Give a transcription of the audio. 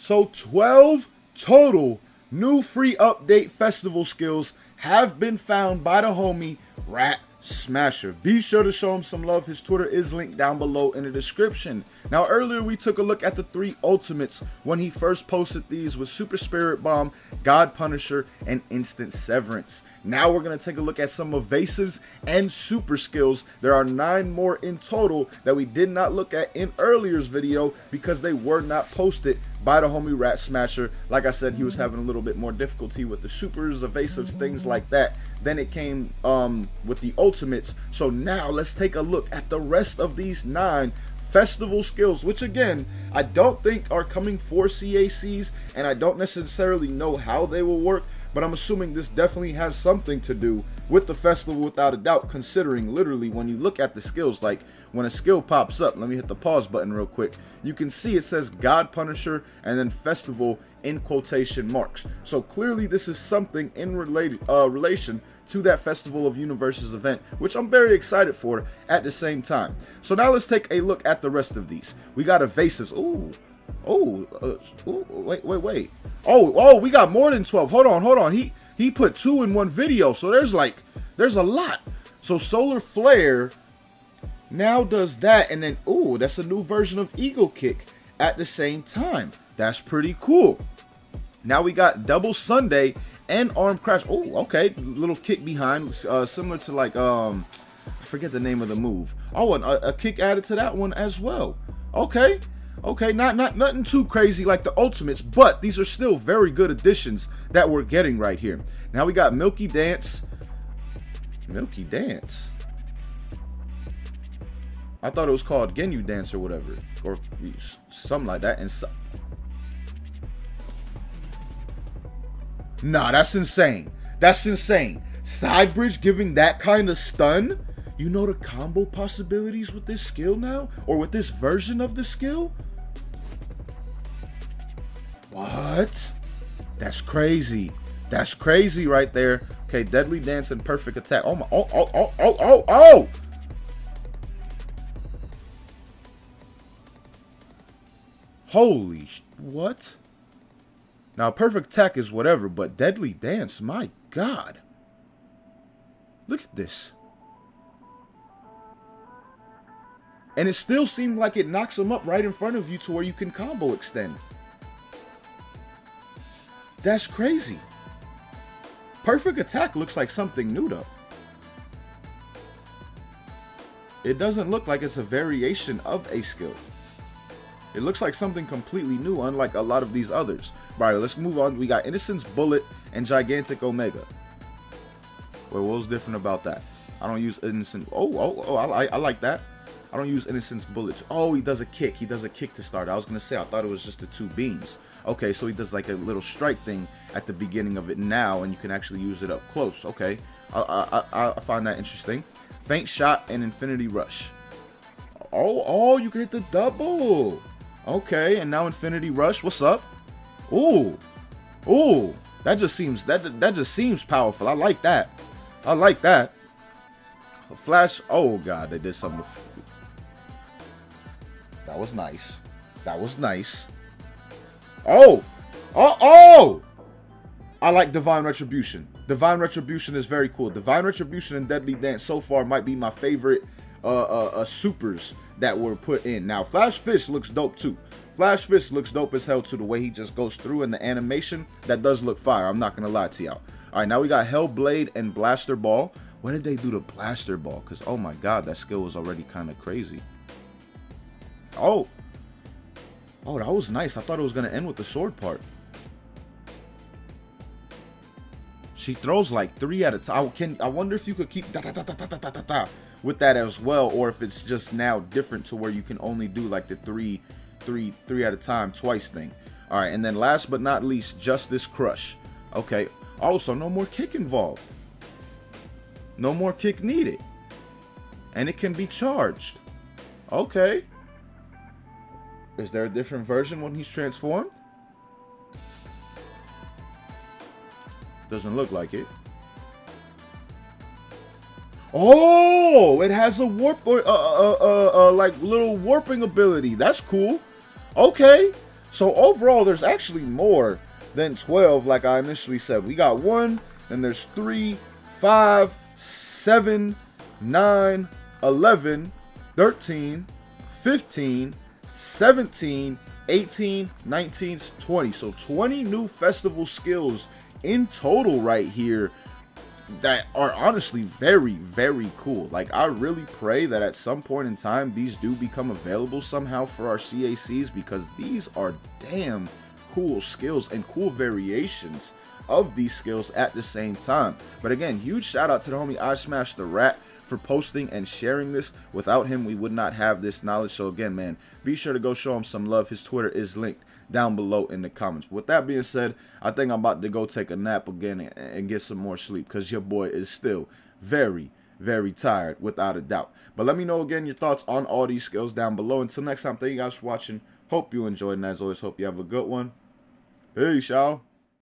So 12 total new free update festival skills have been found by the homie Rat Smasher. Be sure to show him some love. His Twitter is linked down below in the description. Now, earlier we took a look at the three ultimates when he first posted these with Super Spirit Bomb, God Punisher, and Instant Severance. Now we're going to take a look at some evasives and super skills. There are nine more in total that we did not look at in earlier's video because they were not posted by the homie Rat Smasher. Like I said, he was having a little bit more difficulty with the supers, evasives, things like that. Then it came um, with the ultimates. So now let's take a look at the rest of these nine festival skills, which again, I don't think are coming for CACs, and I don't necessarily know how they will work, but I'm assuming this definitely has something to do with the festival without a doubt, considering literally when you look at the skills, like when a skill pops up, let me hit the pause button real quick, you can see it says God Punisher and then festival in quotation marks. So clearly this is something in related uh, relation to that Festival of Universes event, which I'm very excited for at the same time. So now let's take a look at the rest of these. We got evasives. Ooh, oh, uh, wait, wait, wait. Oh, oh, we got more than 12. Hold on, hold on. He he put two in one video, so there's like there's a lot. So Solar Flare now does that, and then ooh, that's a new version of Eagle Kick at the same time. That's pretty cool. Now we got Double Sunday and Arm Crash. Oh, okay, little kick behind, uh, similar to like um, I forget the name of the move. Oh, and a, a kick added to that one as well. Okay, Okay, not not nothing too crazy like the Ultimates, but these are still very good additions that we're getting right here. Now we got Milky Dance. Milky Dance. I thought it was called Ginyu Dance or whatever, or something like that. And so Nah, that's insane. That's insane. Side bridge giving that kind of stun. You know the combo possibilities with this skill now? Or with this version of the skill? What? That's crazy. That's crazy right there. Okay, deadly dance and perfect attack. Oh my! Oh oh oh oh oh oh! Holy what? Now perfect attack is whatever, but deadly dance, my god! Look at this. And it still seemed like it knocks him up right in front of you to where you can combo extend. That's crazy. Perfect attack looks like something new though. It doesn't look like it's a variation of a skill. It looks like something completely new, unlike a lot of these others. Alright, let's move on. We got Innocence Bullet and Gigantic Omega. Wait, what was different about that? I don't use Innocent. Oh, oh, oh, I, I like that. I don't use Innocence Bullets. Oh, he does a kick. He does a kick to start. I was going to say, I thought it was just the two beams. Okay, so he does like a little strike thing at the beginning of it now, and you can actually use it up close. Okay, I, I, I find that interesting. Feint Shot and Infinity Rush. Oh, oh, you can hit the double. Okay, and now Infinity Rush. What's up? Ooh, ooh, that just seems that that just seems powerful. I like that. I like that. A flash. Oh god, they did something. That was nice. That was nice. Oh! Oh! Oh! I like Divine Retribution. Divine Retribution is very cool. Divine Retribution and Deadly Dance so far might be my favorite uh, uh, uh, supers that were put in. Now, Flash Fist looks dope too. Flash Fist looks dope as hell too. The way he just goes through in the animation, that does look fire. I'm not going to lie to y'all. All right, now we got Hellblade and Blaster Ball. What did they do to Blaster Ball? Because, oh my god, that skill was already kind of crazy. Oh, Oh, that was nice. I thought it was going to end with the sword part. She throws like three at a time. Can I wonder if you could keep da, da, da, da, da, da, da, da, with that as well, or if it's just now different to where you can only do like the three, three, three at a time, twice thing. All right, and then last but not least, Justice Crush. Okay. Also, no more kick involved. No more kick needed, and it can be charged. Okay. Is there a different version when he's transformed? Doesn't look like it. Oh, it has a warp, uh, uh, uh, uh, like little warping ability. That's cool. Okay, So overall, there's actually more than 12, like I initially said. We got one, then there's three, five, seven, nine, 11, 13, 15, 17, 18, 19, 20. So 20 new festival skills in total right here that are honestly very, very cool. Like, I really pray that at some point in time, these do become available somehow for our CACs because these are damn cool skills and cool variations of these skills at the same time. But again, huge shout out to the homie I Smash the Rat for posting and sharing this. Without him, we would not have this knowledge. So again, man, be sure to go show him some love. His Twitter is linked down below in the comments. With that being said, I think I'm about to go take a nap again and get some more sleep because your boy is still very, very tired without a doubt. But let me know again your thoughts on all these skills down below. Until next time, thank you guys for watching. Hope you enjoyed, and as always, hope you have a good one. Peace, y'all.